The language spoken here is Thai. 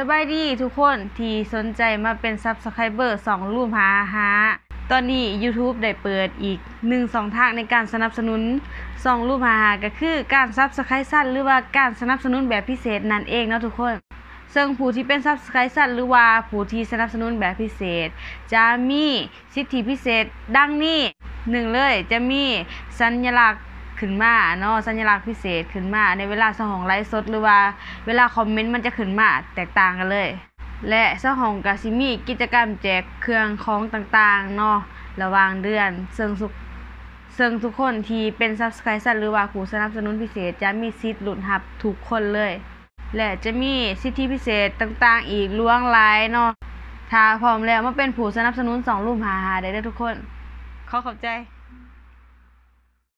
สบายดีทุกคนที่สนใจมาเป็น subscriber 2รูปหาหาตอนนี้ YouTube ได้เปิดอีก1 2ทางในการสนับสนุน2รูปหาหาก็คือการ subscription หรือว่าการสนับสนุนแบบพิเศษนั่นเองเนาะทุกคน ซึ่งผู้ที่เป็น subscription หรือว่าผู้ที่สนับสนุนแบบพิเศษ จะมีสิทธิพิเศษดังนี้หนึ่งเลยจะมีสัญลักษณ์ ขึ้นมาเนาะสัญลักษณ์พิเศษขึ้นมา ในเวลาสองไลฟ์สดหรือว่าเวลาคอมเมนต์มันจะขึ้นมาแตกต่างกันเลย และสหองกาซิมีกิจกรรมแจกเครื่องของต่างๆเนาะระหว่างเดือนซึ่งสุกซึ่งทุกคนที่เป็น Subscriber หรือว่าผู้สนับสนุนพิเศษจะมีสิทธิ์ลุ้นรับทุกคนเลย และจะมีสิทธิพิเศษต่างๆ อีกล่วงลายเนาะถ้าพร้อมแล้วมาเป็นผู้สนับสนุนสองรูปหาหาได้เด้อทุกคน ขอขอบใจ